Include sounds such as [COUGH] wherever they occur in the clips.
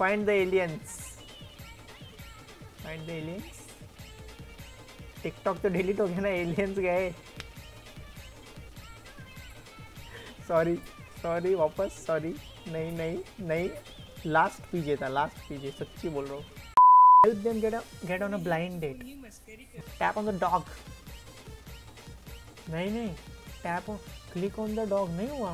find the aliens. Find the aliens. TikTok तो delete हो गया ना एलियंस गए। सॉरी सॉरी वापस सॉरी नहीं नहीं नहीं। लास्ट पीजे था लास्ट पीजे सच्ची बोल रहा हूँ। Help them get get on a blind date tap on the dog नहीं नहीं। Tap click on the dog नहीं हुआ।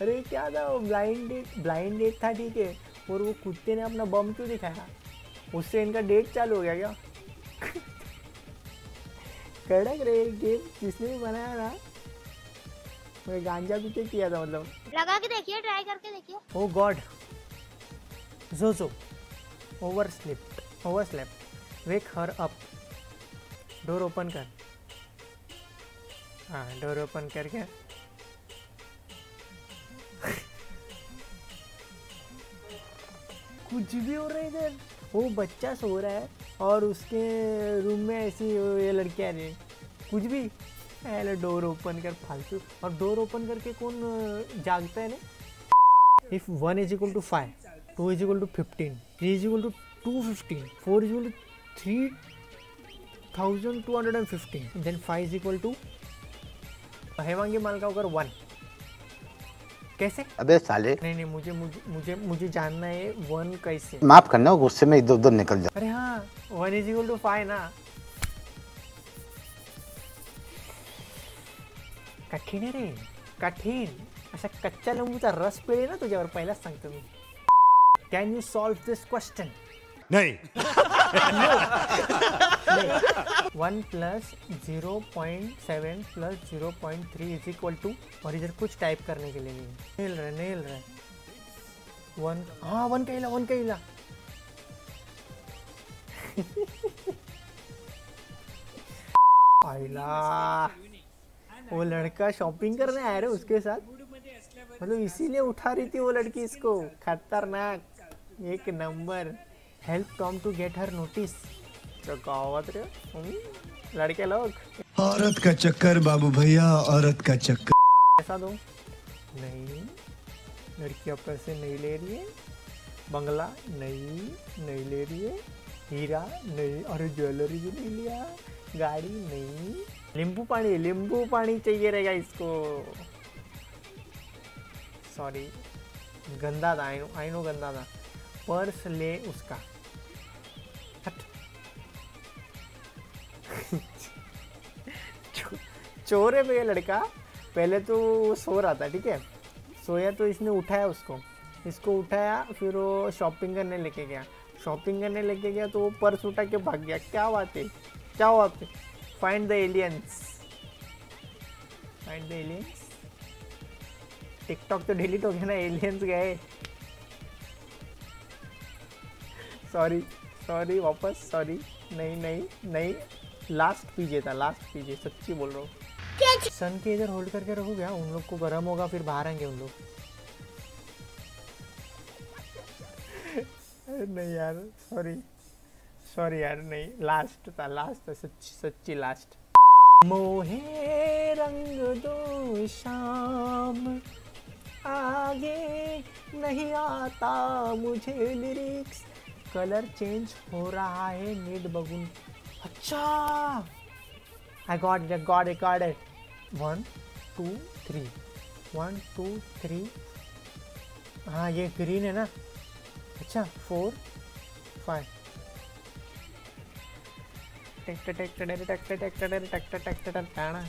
अरे क्या था वो? ब्लाइंड डेट ब्लाइंड डेट था ठीक है। और वो कुत्ते ने अपना बम क्यों दिखाया? उससे इनका डेट चालू हो गया क्या? कड़क रे गेम जिसने भी बनाया ना मैं गांजा पीछे किया था मतलब। लगा के देखिए ट्राई करके देखिए। ओ god Jojo oversleep oversleep wake her up door open कर। हाँ डोर ओपन करके कुछ भी हो रहा है इधर। वो बच्चा सो रहा है और उसके रूम में ऐसी ये लड़कियाँ रही कुछ भी। पहले डोर ओपन कर फालतू। और डोर ओपन करके कौन जागता है ना? If one is equal to five two is equal to fifteen three is equal to two fifteen four is equal to three thousand two hundred and fifteen then five is equal to Hemangi होकर one कैसे? अबे साले। नहीं नहीं मुझे मुझे मुझे मुझे जानना है वन कैसे। माफ़ करना गुस्से में इधर उधर निकल जा। अरे हाँ one is equal to five ना। कठीण आहे रे कठीण अशा कच्च्या लिंबूचा रस पिळे ना तुझ्यावर पहिलाच सांगतो मी can you solve this question नहीं। [LAUGHS] One plus zero point seven plus zero point three is equal to और इधर कुछ टाइप करने के लिए नहीं हिल रहा नहीं हिल रहा। वन हाँ वन का हिला वन का हिला। वो लड़का शॉपिंग करने आया रे उसके साथ। मतलब इसीलिए उठा रही थी वो लड़की इसको। खतरनाक। एक number help Tom to get her notice गावत हम्म, लड़के लोग? औरत का चक्कर बाबू भैया औरत का चक्कर। पैसा दो? नहीं लड़की अब पैसे नहीं ले रही है। बंगला नहीं नहीं ले रही है। हीरा नहीं अरे ज्वेलरी भी नहीं लिया। गाड़ी नहीं। नींबू पानी नींबू पानी चाहिए रहेगा इसको। सॉरी गंदा था आई नो आई नो गंदा था। पर्स ले उसका। हट। चोर है भैया लड़का। पहले तो वो सो रहा था, ठीक है? सोया तो इसने उठाया उसको। इसको उठाया, फिर वो शॉपिंग करने लेके गया। शॉपिंग करने लेके गया तो वो पर्स उठा के भाग गया। क्या बात है? क्या बात है? Find the aliens find the aliens TikTok तो डिलीट हो गया ना एलियंस गए। सॉरी सॉरी वापस सॉरी नहीं नहीं नहीं। लास्ट पीजे था लास्ट पीजे सच्ची बोल रहा हूँ। सन के इधर होल्ड करके रखो क्या उन लोग को गर्म होगा फिर बाहर आएँगे उन लोग। नहीं यार सॉरी सॉरी यार नहीं। लास्ट था लास्ट था सच्ची सच्ची लास्ट मोहे रंग दो शाम। आगे नहीं आता मुझे लिरिक्स कलर चेंज हो रहा है नीट बगुन अच्छा I got it, I got it, got it. One, two, three. One, two, three. हाँ ये ग्रीन है ना अच्छा four five tractor tractor tractor tractor tractor tractor tractor